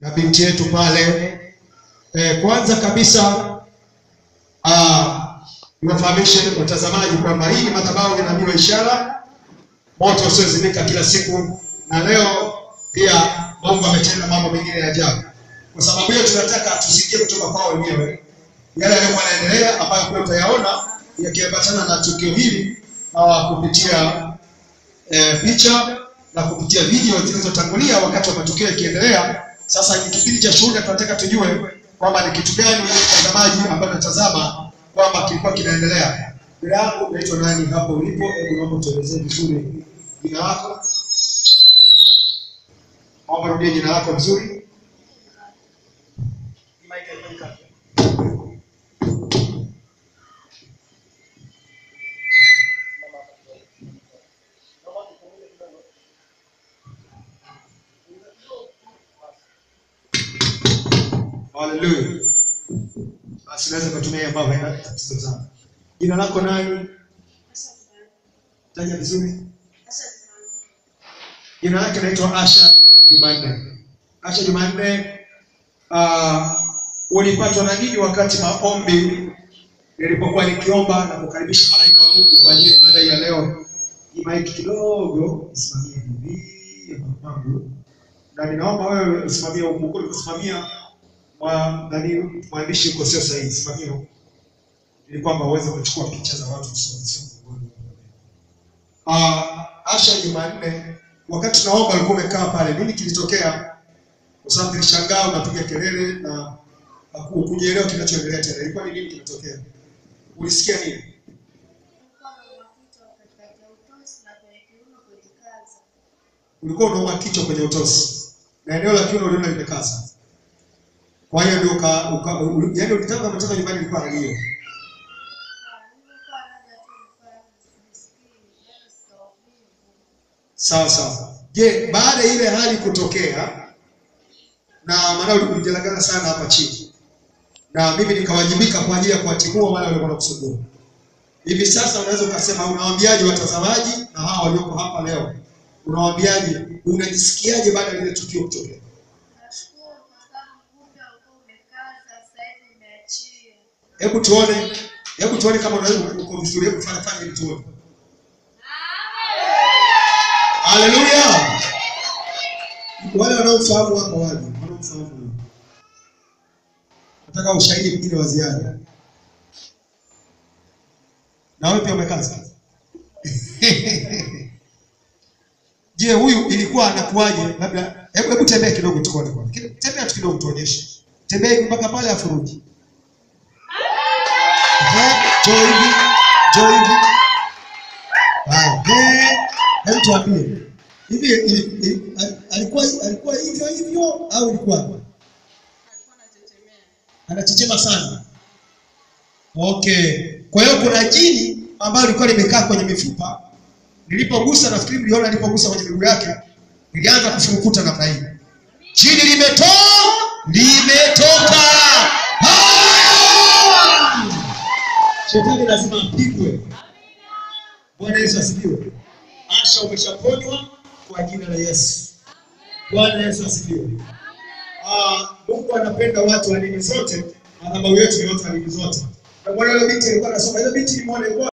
na binti yetu pale. Eh, kwanza kabisa ah, niwafahamishe watazamaji kwamba hii ni madhabahu ya nabii wa ishara, moto usiozimika kila siku, na leo pia Mungu ametenda mambo mengine ya ajabu. Kwa sababu hiyo tunataka tusikie kutoka kwao wenyewe yale yaliyokuwa yanaendelea, ambayo pia utayaona yakiambatana na tukio hili na kupitia eh, picha na kupitia video zilizotangulia wakati wa matukio yakiendelea. Sasa kipindi cha shuhuda, tunataka tujue kwamba ni kitu gani mtazamaji ambaye anatazama kwamba kilikuwa kinaendelea. Bila yangu unaitwa nani hapo ulipo? Hebu naomba tuelezee vizuri jina lako. Naomba rudie jina lako vizuri. Haleluya. Basi naweza kutumia zangu. Jina lako nani? Taja vizuri. Jina lake naitwa Asha Jumanne. Asha Jumanne, uh, ulipatwa na nini wakati maombi nilipokuwa nikiomba na kukaribisha malaika wa Mungu kwa ajili ibada ya leo? Imaiki kidogo isimamie hivi na ninaomba wewe usimamie huko, kusimamia mwa nani mwandishi uko sio sahihi, simamia huko ili kwamba uweze kuchukua picha za watu usoni, sio mgongoni. Ah, Asha Jumanne, wakati tunaomba alikuwa amekaa pale, nini kilitokea? Kwa sababu nilishangaa unapiga kelele na hukujielewa kinachoendelea tena. Ilikuwa ni nini kilitokea? Ulisikia nini? Ulikuwa unauma kichwa kwenye utosi na eneo la kiuno uliona limekaza. Kwa hiyo ndio yaani ulitaka umetoka nyumbani ilikuwa hiyo. Sawa sawa. Je, baada ile hali kutokea na maana ulijalagana sana hapa chini na mimi nikawajibika kwa ajili ya kuwatimua wale waliokuwa wanakusumbua. Hivi sasa unaweza ukasema, unawaambiaje watazamaji na hawa walioko hapa leo, unawaambiaje, unajisikiaje baada ya ile tukio kutokea? Hebu tuone, hebu tuone kama uko vizuri, hebu fanya fanya ili tuone. Haleluya! Wale wanaofahamu hapa wale wanaofahamu. Nataka ushahidi mwingine wa ziada. Na wewe pia umekaa sasa. Je, huyu ilikuwa anakuaje? Labda hebu hebu tembea kidogo tuone kwa Tembea tu kidogo tuonyeshe. Tembea mpaka pale afu hivi. Alikuwa alikuwa hivyo hivyo au ilikuwa anachechema sana? Okay. Kwa hiyo kuna jini ambayo lilikuwa limekaa kwenye mifupa. Nilipogusa nafikiri mliona nilipogusa kwenye miguu yake, nilianza kufurukuta namna hii. Jini limetoa, lazima apigwe. Bwana Yesu asifiwe. Asha umeshaponywa kwa jina la Yesu. Bwana Yesu asifiwe. Ah, Mungu anapenda watu wa dini zote, madhabahu yetu ni watu wa dini zote. Na bwana ile binti alikuwa anasoma, ile binti ni ilikuwa